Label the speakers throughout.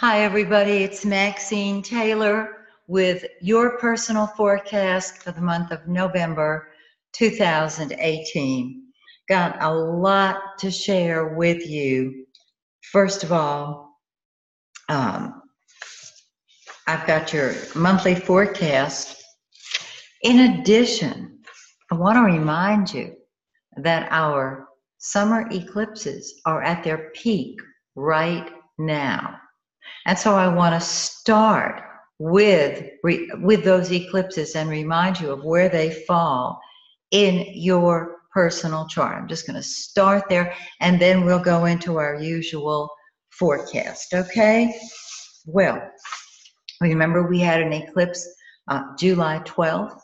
Speaker 1: Hi, everybody. It's Maxine Taylor with your personal forecast for the month of November 2018. Got a lot to share with you. First of all, um, I've got your monthly forecast. In addition, I want to remind you that our summer eclipses are at their peak right now. And so I want to start with with those eclipses and remind you of where they fall in your personal chart. I'm just going to start there and then we'll go into our usual forecast, okay? Well, remember we had an eclipse uh, July 12th,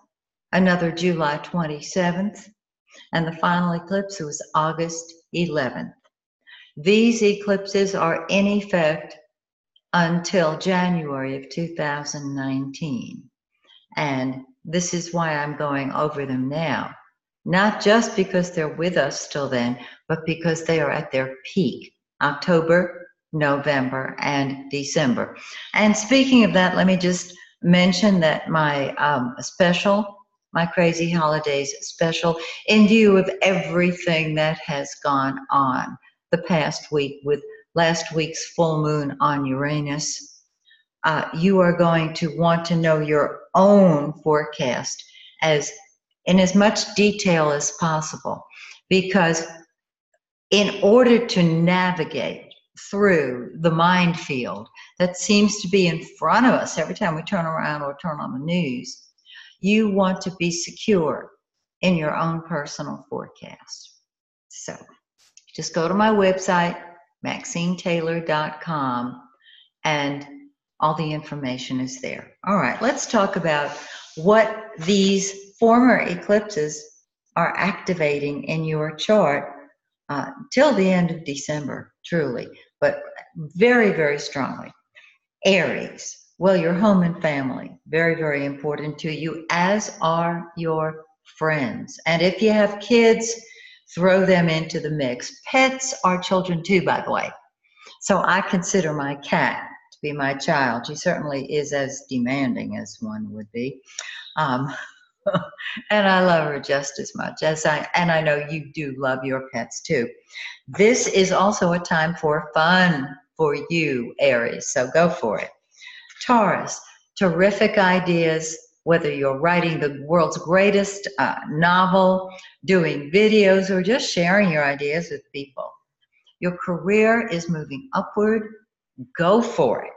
Speaker 1: another July 27th, and the final eclipse was August 11th. These eclipses are in effect until January of 2019. And this is why I'm going over them now. Not just because they're with us till then, but because they are at their peak October, November, and December. And speaking of that, let me just mention that my um, special, my Crazy Holidaze special, in view of everything that has gone on the past week with last week's full moon on Uranus, uh, you are going to want to know your own forecast as in as much detail as possible because in order to navigate through the minefield that seems to be in front of us every time we turn around or turn on the news, you want to be secure in your own personal forecast. So just go to my website, MaxineTaylor.com, and all the information is there. All right, let's talk about what these former eclipses are activating in your chart uh, till the end of December, truly, but very, very strongly. Aries, well, your home and family, very, very important to you, as are your friends. And if you have kids, throw them into the mix. Pets are children too, by the way. So I consider my cat to be my child. She certainly is as demanding as one would be. Um, and I love her just as much as I, and I know you do love your pets too. This is also a time for fun for you, Aries, so go for it. Taurus, terrific ideas, whether you're writing the world's greatest uh, novel, doing videos, or just sharing your ideas with people. Your career is moving upward. Go for it.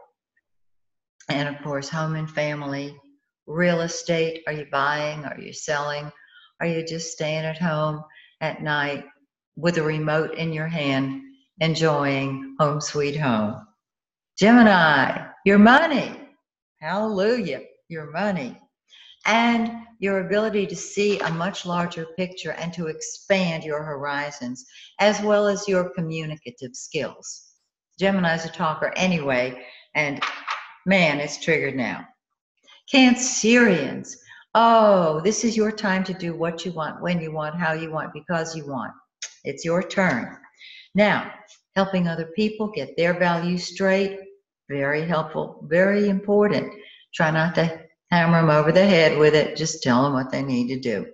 Speaker 1: And of course, home and family, real estate. Are you buying? Are you selling? Are you just staying at home at night with a remote in your hand, enjoying home sweet home? Gemini, your money. Hallelujah, your money and your ability to see a much larger picture and to expand your horizons, as well as your communicative skills. Gemini's a talker anyway, and man, it's triggered now. Cancerians, oh, this is your time to do what you want, when you want, how you want, because you want. It's your turn. Now, helping other people get their values straight, very helpful, very important. Try not to hammer them over the head with it. Just tell them what they need to do.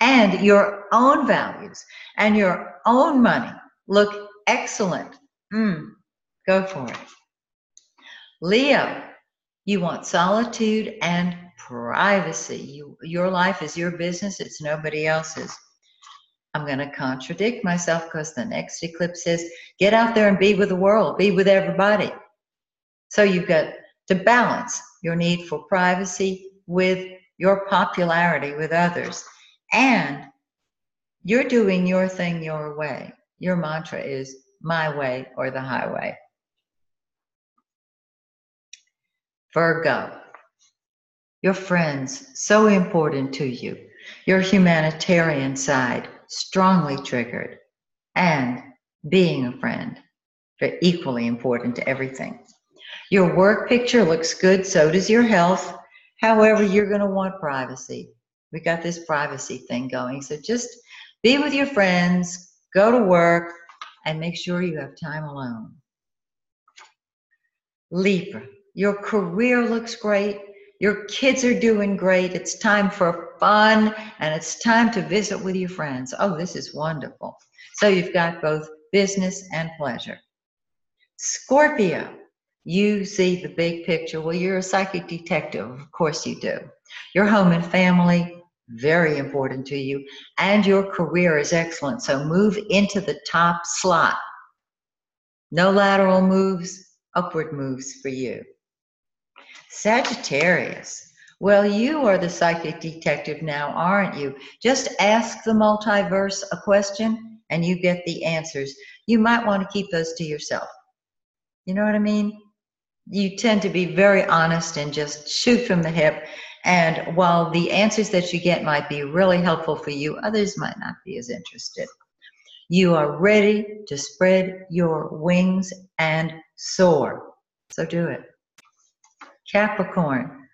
Speaker 1: And your own values and your own money look excellent. Mm, go for it. Leo, you want solitude and privacy. You, your life is your business, it's nobody else's. I'm going to contradict myself because the next eclipse says, get out there and be with the world, be with everybody. So you've got to balance your need for privacy with your popularity with others. And you're doing your thing your way. Your mantra is my way or the highway. Virgo, your friends, so important to you. Your humanitarian side, strongly triggered. And being a friend, equally important to everything. Your work picture looks good, so does your health. However, you're going to want privacy. We got this privacy thing going. So just be with your friends, go to work, and make sure you have time alone. Libra, your career looks great. Your kids are doing great. It's time for fun and it's time to visit with your friends. Oh, this is wonderful. So you've got both business and pleasure. Scorpio, you see the big picture. Well, you're a psychic detective. Of course you do. Your home and family, very important to you. And your career is excellent. So move into the top slot. No lateral moves, upward moves for you. Sagittarius. Well, you are the psychic detective now, aren't you? Just ask the multiverse a question and you get the answers. You might want to keep those to yourself. You know what I mean? You tend to be very honest and just shoot from the hip. And while the answers that you get might be really helpful for you, others might not be as interested. You are ready to spread your wings and soar. So do it. Capricorn,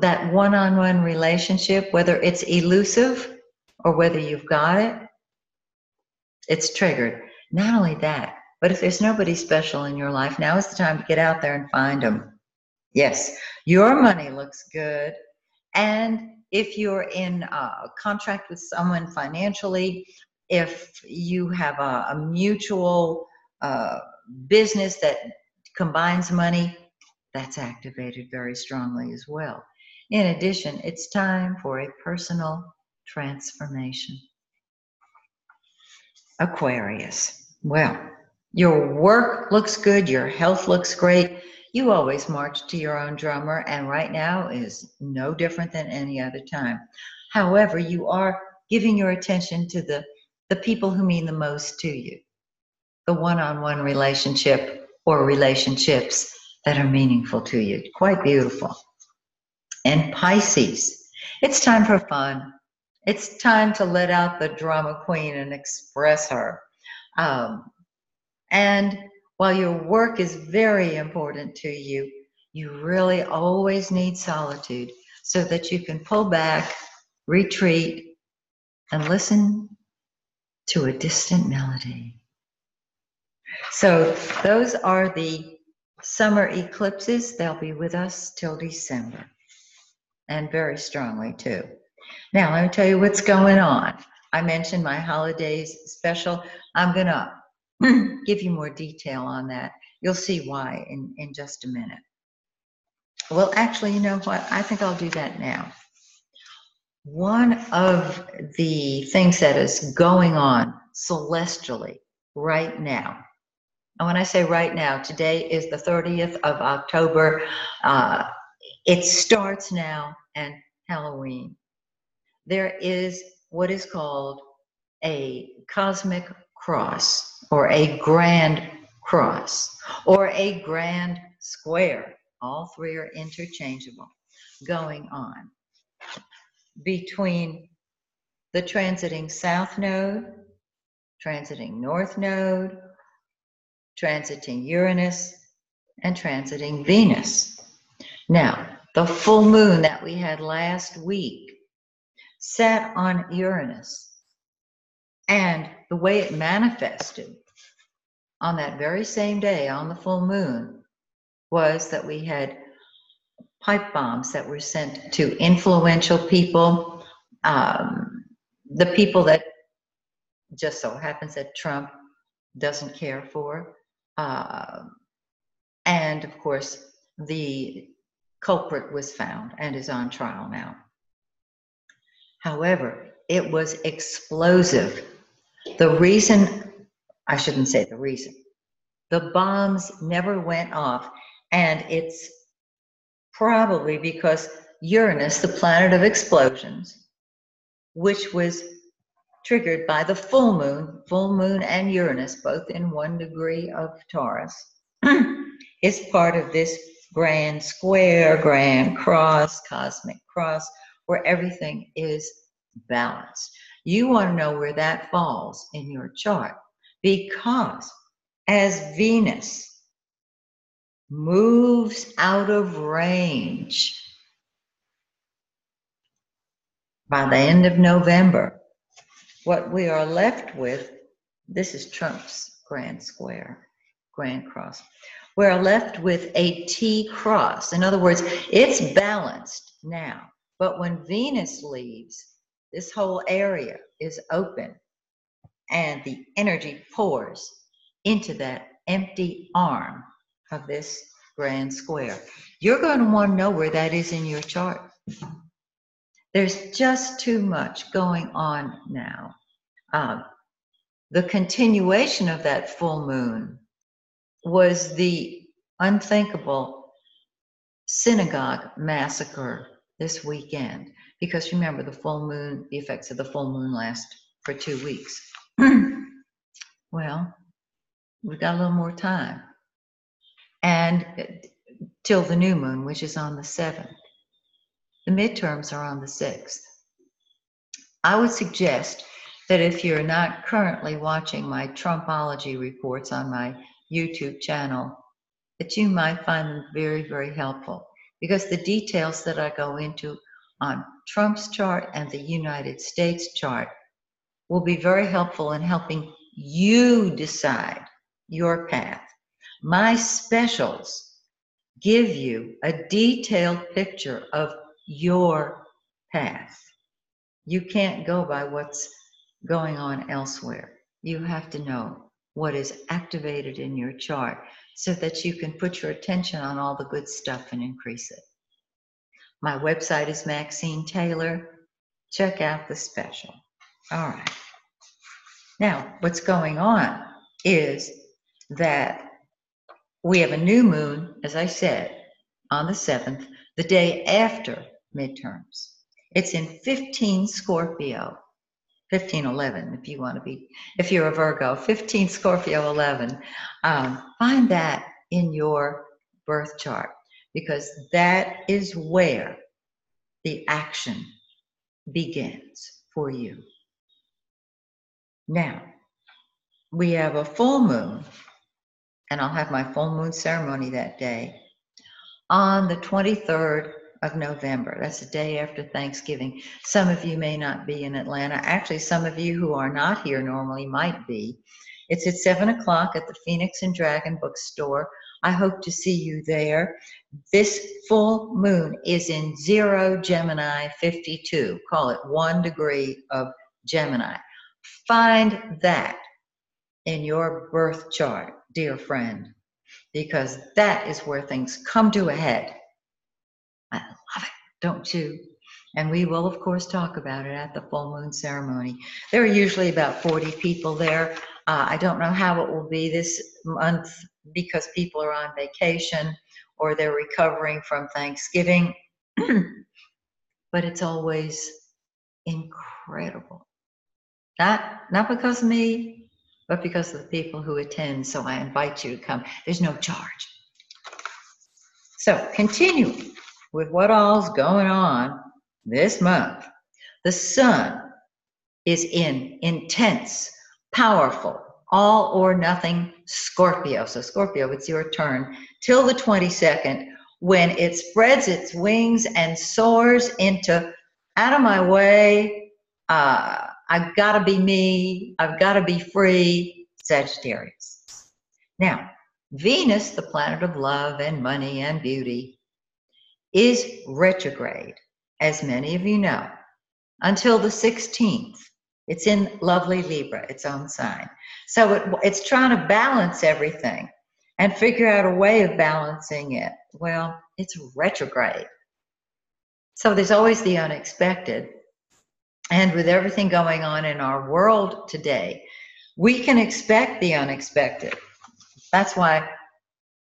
Speaker 1: that one on one relationship, whether it's elusive or whether you've got it, it's triggered. Not only that, but if there's nobody special in your life, now is the time to get out there and find them. Yes, your money looks good. And if you're in a contract with someone financially, if you have a, a mutual uh, business that combines money, that's activated very strongly as well. In addition, it's time for a personal transformation. Aquarius. Well, your work looks good, your health looks great. You always march to your own drummer, and right now is no different than any other time. However, you are giving your attention to the, the people who mean the most to you, the one on one relationship or relationships that are meaningful to you. Quite beautiful. And Pisces, it's time for fun. It's time to let out the drama queen and express her. Um, and while your work is very important to you, you really always need solitude so that you can pull back, retreat, and listen to a distant melody. So, those are the summer eclipses. They'll be with us till December, and very strongly too. Now, let me tell you what's going on. I mentioned my Holidaze special. I'm going to give you more detail on that. You'll see why in, in just a minute. Well, actually, you know what? I think I'll do that now. One of the things that is going on celestially right now, and when I say right now, today is the 30th of October. Uh, it starts now and Halloween. There is what is called a cosmic cross or a grand cross or a grand square. All three are interchangeable going on between the transiting south node, transiting north node, transiting Uranus, and transiting Venus. Now, the full moon that we had last week sat on Uranus and the way it manifested on that very same day, on the full moon, was that we had pipe bombs that were sent to influential people, um, the people that just so happens that Trump doesn't care for. Uh, and of course, the culprit was found and is on trial now. However, it was explosive the reason, I shouldn't say the reason, the bombs never went off. And it's probably because Uranus, the planet of explosions, which was triggered by the full moon, full moon and Uranus, both in one degree of Taurus, is part of this grand square, grand cross, cosmic cross, where everything is balanced. You want to know where that falls in your chart because as Venus moves out of range by the end of November, what we are left with this is Trump's grand square. grand cross. We're left with a T cross. In other words, it's balanced now. But when Venus leaves, this whole area is open and the energy pours into that empty arm of this grand square. You're going to want to know where that is in your chart. There's just too much going on now. Um, the continuation of that full moon was the unthinkable synagogue massacre this weekend. Because remember, the full moon, the effects of the full moon last for two weeks. well, we've got a little more time. And uh, till the new moon, which is on the 7th. The midterms are on the 6th. I would suggest that if you're not currently watching my Trumpology reports on my YouTube channel, that you might find them very, very helpful because the details that I go into on Trump's chart and the United States chart will be very helpful in helping you decide your path. My specials give you a detailed picture of your path. You can't go by what's going on elsewhere. You have to know what is activated in your chart so that you can put your attention on all the good stuff and increase it. My website is Maxine Taylor. Check out the special. All right. Now, what's going on is that we have a new moon, as I said, on the 7th, the day after midterms. It's in 15 Scorpio. 1511 if you want to be if you're a virgo 15 scorpio 11 um, find that in your birth chart because that is where the action begins for you now we have a full moon and i'll have my full moon ceremony that day on the 23rd of November. That's the day after Thanksgiving. Some of you may not be in Atlanta. Actually, some of you who are not here normally might be. It's at 7 o'clock at the Phoenix and Dragon bookstore. I hope to see you there. This full moon is in zero Gemini 52. Call it one degree of Gemini. Find that in your birth chart, dear friend, because that is where things come to a head I love it, don't you? And we will, of course, talk about it at the full moon ceremony. There are usually about 40 people there. Uh, I don't know how it will be this month because people are on vacation or they're recovering from Thanksgiving. but it's always incredible. Not, not because of me, but because of the people who attend. So I invite you to come. There's no charge. So, continuing with what all's going on this month. The sun is in intense, powerful, all or nothing Scorpio. So, Scorpio, it's your turn till the 22nd when it spreads its wings and soars into out of my way. Uh, I've got to be me. I've got to be free. Sagittarius. Now, Venus, the planet of love and money and beauty, is retrograde, as many of you know, until the 16th. It's in lovely Libra, its own sign. So it, it's trying to balance everything and figure out a way of balancing it. Well, it's retrograde. So there's always the unexpected. And with everything going on in our world today, we can expect the unexpected. That's why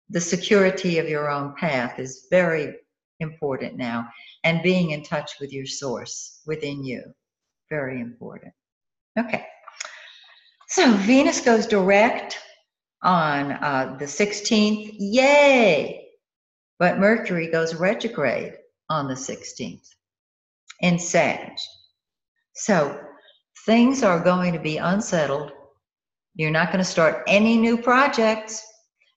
Speaker 1: the security of your own path is very important now. And being in touch with your source within you, very important. Okay. So Venus goes direct on uh, the 16th. Yay! But Mercury goes retrograde on the 16th in Sag. So things are going to be unsettled. You're not going to start any new projects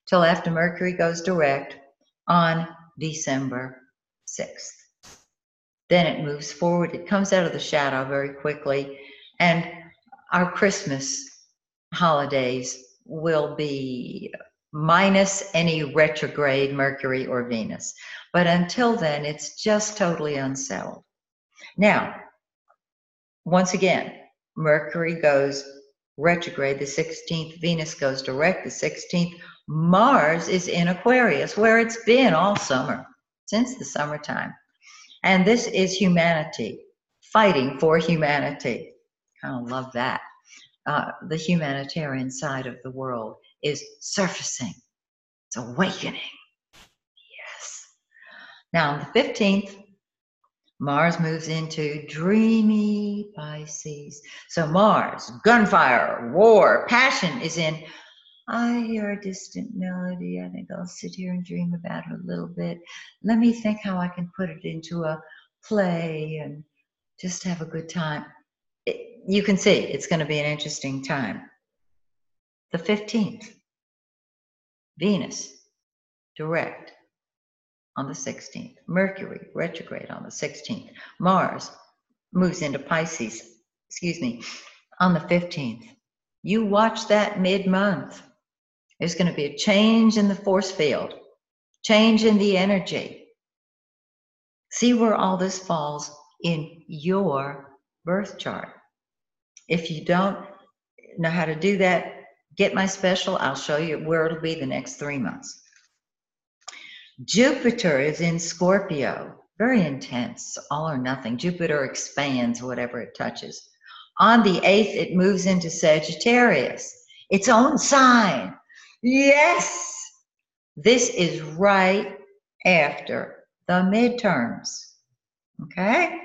Speaker 1: till after Mercury goes direct on December 6th. Then it moves forward, it comes out of the shadow very quickly, and our Christmas holidays will be minus any retrograde Mercury or Venus. But until then, it's just totally unsettled. Now, once again, Mercury goes retrograde the 16th, Venus goes direct the 16th, Mars is in Aquarius, where it's been all summer, since the summertime. And this is humanity fighting for humanity. Kind of love that. Uh, the humanitarian side of the world is surfacing, it's awakening. Yes. Now, on the 15th, Mars moves into dreamy Pisces. So, Mars, gunfire, war, passion is in. I hear a distant melody. I think I'll sit here and dream about it a little bit. Let me think how I can put it into a play and just have a good time. You can see it's going to be an interesting time. The 15th, Venus, direct on the 16th, Mercury, retrograde on the 16th, Mars moves into Pisces, excuse me, on the 15th. You watch that mid month. There's going to be a change in the force field, change in the energy. See where all this falls in your birth chart. If you don't know how to do that, get my special. I'll show you where it'll be the next three months. Jupiter is in Scorpio, very intense, all or nothing. Jupiter expands whatever it touches. On the 8th, it moves into Sagittarius, its own sign. Yes! This is right after the midterms. Okay?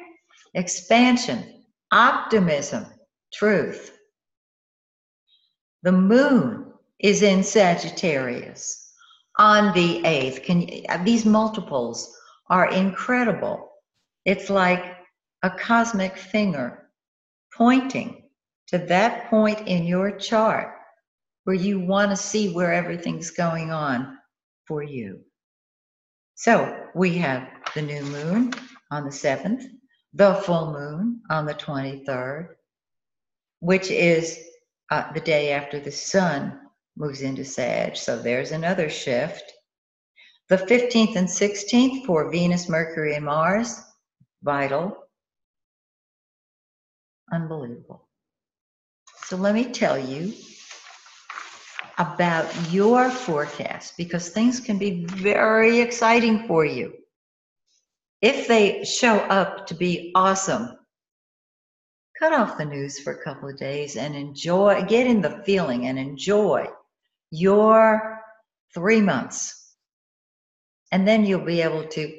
Speaker 1: Expansion, optimism, truth. The moon is in Sagittarius on the 8th. Can you, uh, these multiples are incredible. It's like a cosmic finger pointing to that point in your chart where you want to see where everything's going on for you. So we have the new moon on the 7th, the full moon on the 23rd, which is uh, the day after the sun moves into Sag. So there's another shift. The 15th and 16th for Venus, Mercury, and Mars, vital. Unbelievable. So let me tell you about your forecast because things can be very exciting for you if they show up to be awesome, cut off the news for a couple of days and enjoy, get in the feeling and enjoy your three months. And then you'll be able to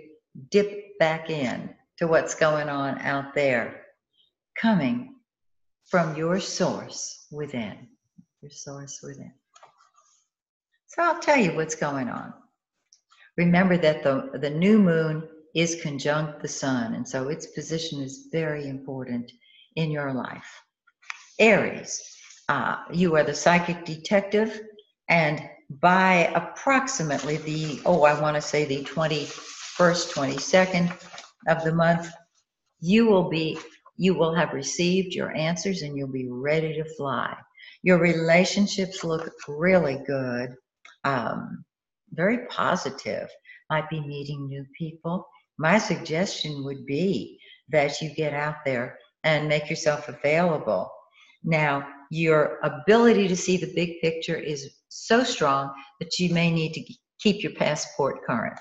Speaker 1: dip back in to what's going on out there, coming from your source within. Your source within. So I'll tell you what's going on. Remember that the, the new moon is conjunct the sun, and so its position is very important in your life. Aries, uh, you are the psychic detective, and by approximately the, oh, I want to say the 21st, 22nd of the month, you will be, you will have received your answers and you'll be ready to fly. Your relationships look really good, um, very positive. Might be meeting new people my suggestion would be that you get out there and make yourself available. Now, your ability to see the big picture is so strong that you may need to keep your passport current.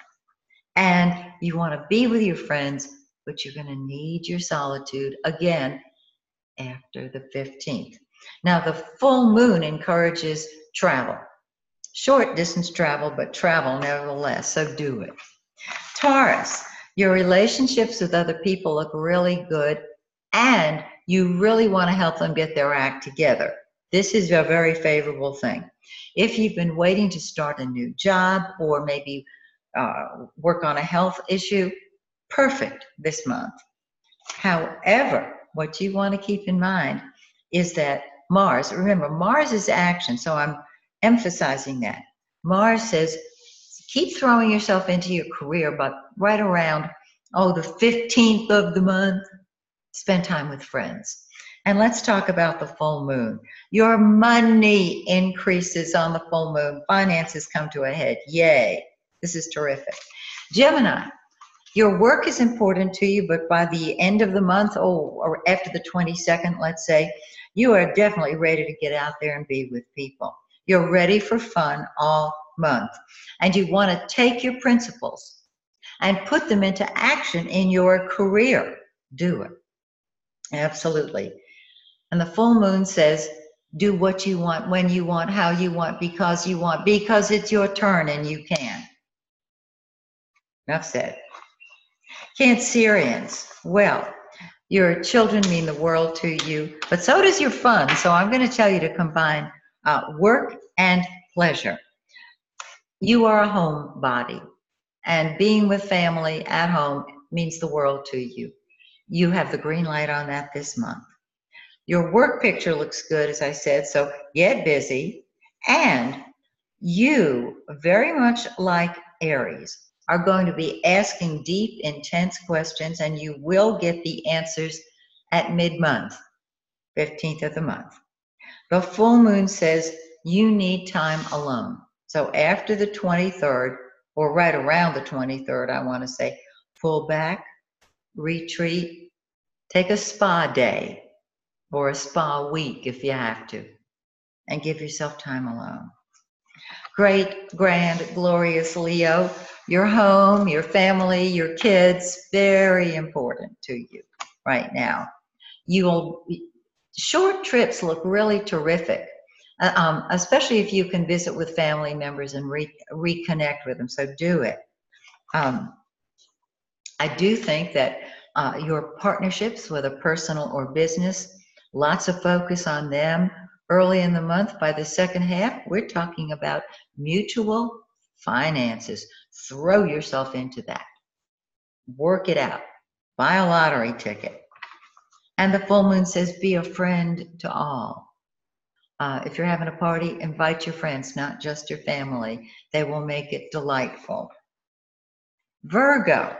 Speaker 1: And you want to be with your friends, but you're going to need your solitude again after the 15th. Now, the full moon encourages travel. Short distance travel, but travel nevertheless, so do it. Taurus, your relationships with other people look really good, and you really want to help them get their act together. This is a very favorable thing. If you've been waiting to start a new job or maybe uh, work on a health issue, perfect this month. However, what you want to keep in mind is that Mars, remember, Mars is action, so I'm emphasizing that. Mars says keep throwing yourself into your career, but right around, oh, the 15th of the month, spend time with friends. And let's talk about the full moon. Your money increases on the full moon. Finances come to a head. Yay. This is terrific. Gemini, your work is important to you, but by the end of the month, oh, or after the 22nd, let's say, you are definitely ready to get out there and be with people. You're ready for fun all month. And you want to take your principles and put them into action in your career. Do it. Absolutely. And the full moon says, do what you want, when you want, how you want, because you want, because it's your turn and you can. Enough said. Cancerians, well, your children mean the world to you, but so does your fun. So I'm going to tell you to combine uh, work and pleasure. You are a homebody, and being with family at home means the world to you. You have the green light on that this month. Your work picture looks good, as I said, so get busy. And you, very much like Aries, are going to be asking deep, intense questions, and you will get the answers at mid month, 15th of the month. The full moon says you need time alone. So after the 23rd, or right around the 23rd, I want to say, pull back, retreat, take a spa day or a spa week if you have to, and give yourself time alone. Great, grand, glorious Leo, your home, your family, your kids, very important to you right now. You'll, short trips look really terrific. Uh, um, especially if you can visit with family members and re- reconnect with them. So do it. Um, I do think that uh, your partnerships, whether personal or business, lots of focus on them early in the month. By the second half, we're talking about mutual finances. Throw yourself into that. Work it out. Buy a lottery ticket. And the full moon says, be a friend to all. Uh, if you're having a party, invite your friends, not just your family. They will make it delightful. Virgo,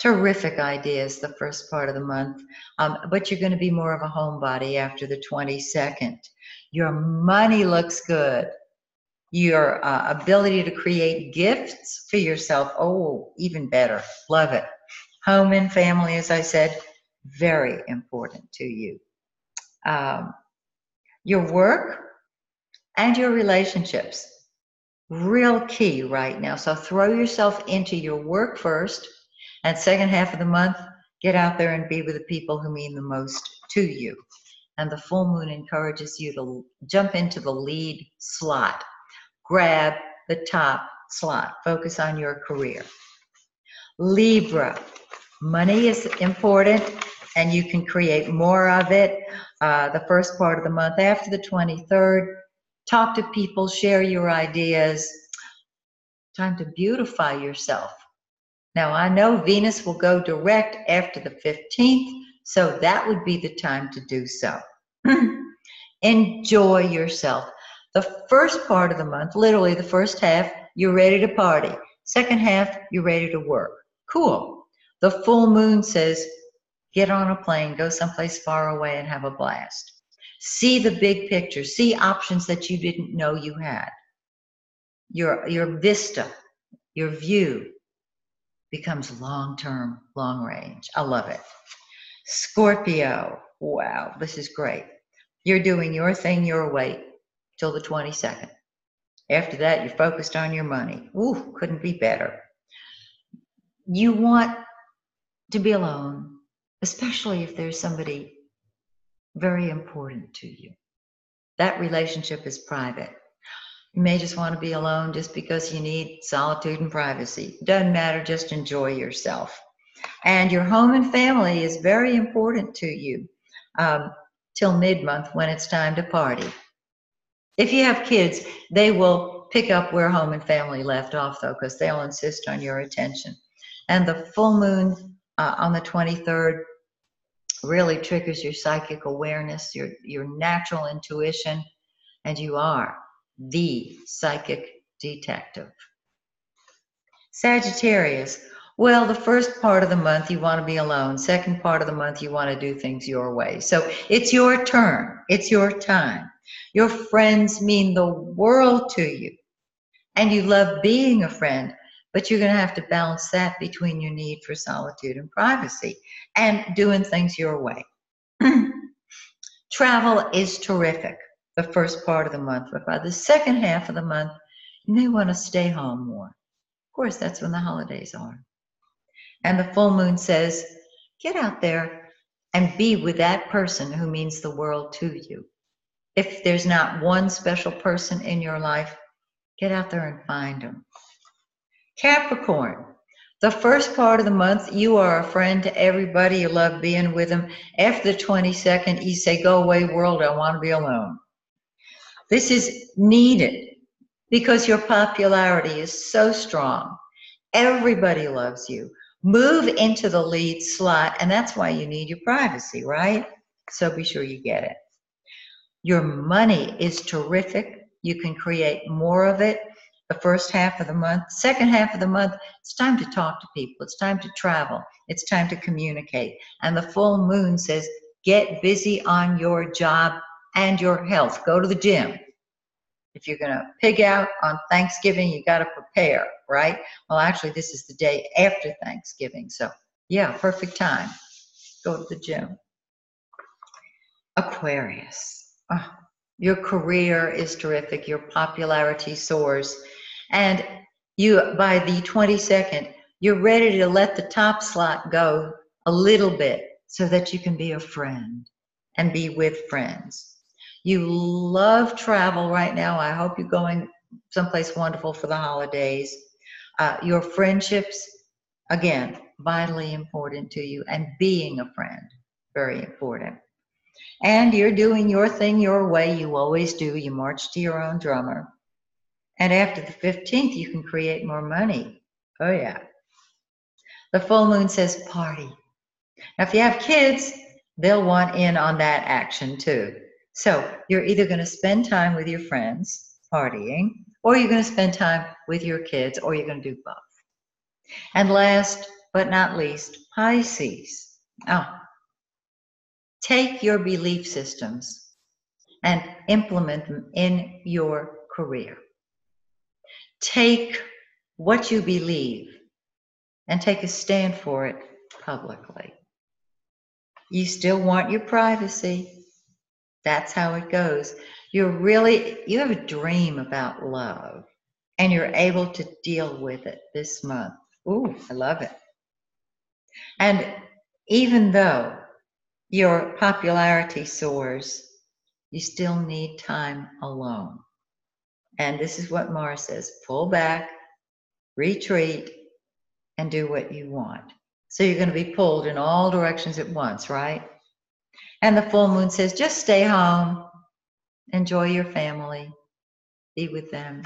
Speaker 1: terrific ideas the first part of the month, um, but you're going to be more of a homebody after the 22nd. Your money looks good. Your uh, ability to create gifts for yourself, oh, even better. Love it. Home and family, as I said, very important to you. Um, your work and your relationships. Real key right now. So throw yourself into your work first, and second half of the month, get out there and be with the people who mean the most to you. And the full moon encourages you to jump into the lead slot, grab the top slot, focus on your career. Libra, money is important and you can create more of it uh, the first part of the month after the 23rd. Talk to people, share your ideas. Time to beautify yourself. Now, I know Venus will go direct after the 15th, so that would be the time to do so. Enjoy yourself. The first part of the month, literally the first half, you're ready to party. Second half, you're ready to work. Cool. The full moon says get on a plane, go someplace far away and have a blast. See the big picture, see options that you didn't know you had. Your, your vista, your view becomes long term, long range. I love it. Scorpio, wow, this is great. You're doing your thing your way till the 22nd. After that, you're focused on your money. Ooh, couldn't be better. You want to be alone especially if there's somebody very important to you. That relationship is private. You may just want to be alone just because you need solitude and privacy. Doesn't matter, just enjoy yourself. And your home and family is very important to you um, till mid month when it's time to party. If you have kids, they will pick up where home and family left off, though, because they'll insist on your attention. And the full moon uh, on the 23rd really triggers your psychic awareness, your, your natural intuition, and you are the psychic detective. Sagittarius, Well, the first part of the month you want to be alone. Second part of the month you want to do things your way. So it's your turn. It's your time. Your friends mean the world to you. And you love being a friend, but you're going to have to balance that between your need for solitude and privacy and doing things your way. Travel is terrific the first part of the month, but by the second half of the month, you may want to stay home more. Of course, that's when the holidays are. And the full moon says, get out there and be with that person who means the world to you. If there's not one special person in your life, get out there and find them. Capricorn, the first part of the month, you are a friend to everybody. You love being with them. After the 22nd, you say, Go away, world, I want to be alone. This is needed because your popularity is so strong. Everybody loves you. Move into the lead slot, and that's why you need your privacy, right? So be sure you get it. Your money is terrific. You can create more of it the first half of the month. Second half of the month, it's time to talk to people. It's time to travel. It's time to communicate. And the full moon says, get busy on your job and your health. Go to the gym. If you're going to pig out on Thanksgiving, you got to prepare, right? Well, actually, this is the day after Thanksgiving. So, yeah, perfect time. Go to the gym. Aquarius. Oh, your career is terrific. Your popularity soars. And you, by the 22nd, you're ready to let the top slot go a little bit so that you can be a friend and be with friends. You love travel right now. I hope you're going someplace wonderful for the holidays. Uh, your friendships, again, vitally important to you, and being a friend, very important. And you're doing your thing your way. You always do. You march to your own drummer. And after the 15th, you can create more money. Oh, yeah. The full moon says party. Now, if you have kids, they'll want in on that action too. So you're either going to spend time with your friends partying, or you're going to spend time with your kids, or you're going to do both. And last but not least, Pisces. Oh, take your belief systems and implement them in your career. Take what you believe and take a stand for it publicly. You still want your privacy, that's how it goes. You're really, you have a dream about love and you're able to deal with it this month. Ooh, I love it. And even though your popularity soars, you still need time alone. And this is what Mars says pull back, retreat, and do what you want. So you're going to be pulled in all directions at once, right? And the full moon says, just stay home, enjoy your family, be with them.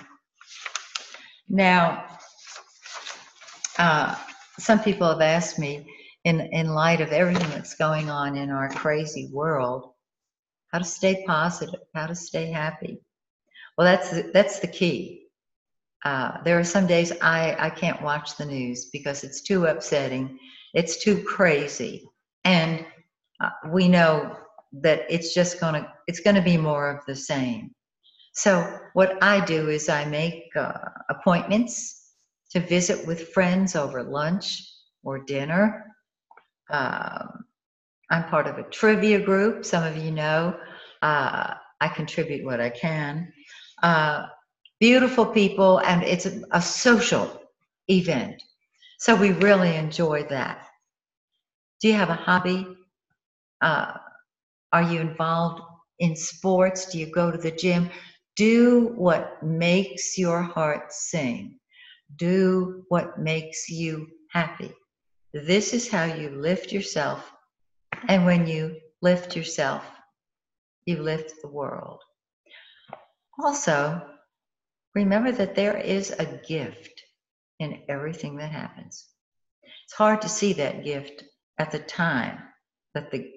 Speaker 1: Now, uh, some people have asked me, in, in light of everything that's going on in our crazy world, how to stay positive, how to stay happy. Well, that's the, that's the key. Uh, there are some days I, I can't watch the news because it's too upsetting, it's too crazy, and uh, we know that it's just going to it's going to be more of the same. So what i do is i make uh, appointments to visit with friends over lunch or dinner. Um, i'm part of a trivia group. Some of you know uh, i contribute what i can. Uh, beautiful people and it's a, a social event. So we really enjoy that. Do you have a hobby uh, are you involved in sports? Do you go to the gym? Do what makes your heart sing. Do what makes you happy. This is how you lift yourself. And when you lift yourself, you lift the world. Also, remember that there is a gift in everything that happens. It's hard to see that gift at the time that the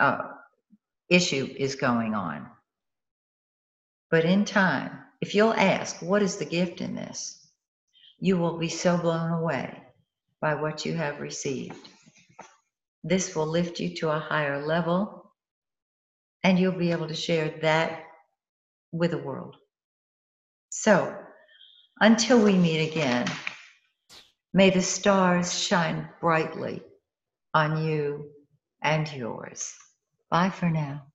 Speaker 1: uh, issue is going on. But in time, if you'll ask, what is the gift in this? You will be so blown away by what you have received. This will lift you to a higher level, and you'll be able to share that with the world. So, until we meet again, may the stars shine brightly on you and yours. Bye for now.